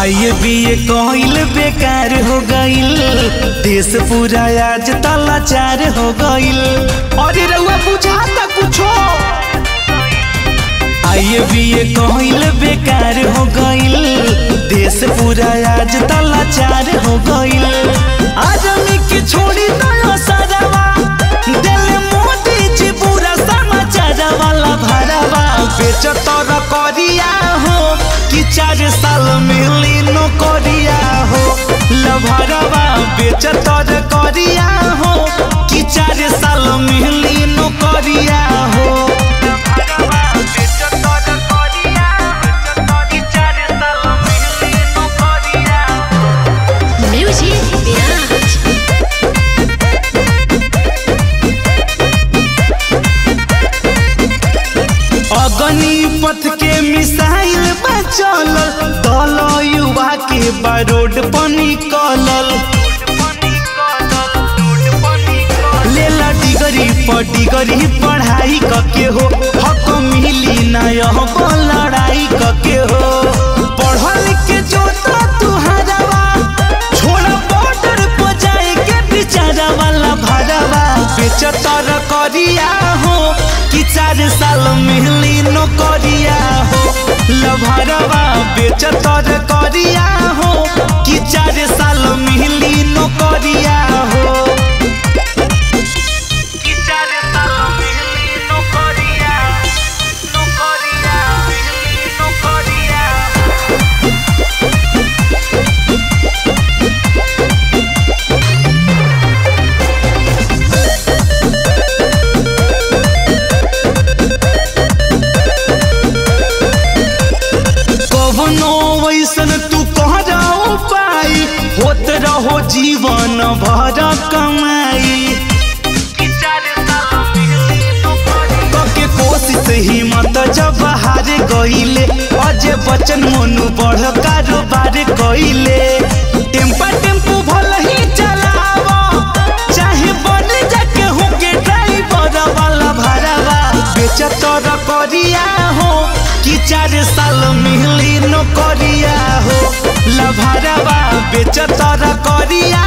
आइए बीए कहिल बेकार हो गइल। देश पूरा आज तलाचार हो गइल। कहिल बेकार हो गइल। देश पूरा आज तलाचार अगनी पथ के मिसाइल बचल दल युवा के बारोड पनी कलल लेला पढ़ाई कके हो, हक मिली ना यह लड़ाई कके हो। पढ़ल के जोता तुहरावा छोड़ बॉर्डर पर जाए के बिचारा वाला भरावा बेचतर करिया हो कि चार साल हो लभरवा बेचतर करिया हो। जीवन भर कमाई। कोशिश हिम्मत जब हार गईले अजय बचन मोनू बढ़ कारोबार कइले। टेम्पा टेंपू भल ही चाहे बन जाके ड्राइवर वाला भरावा। बेचतर करिया हो, कि चार साल मिली नौकरिया हो। लभरवा बेचतर करिया